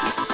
Bye.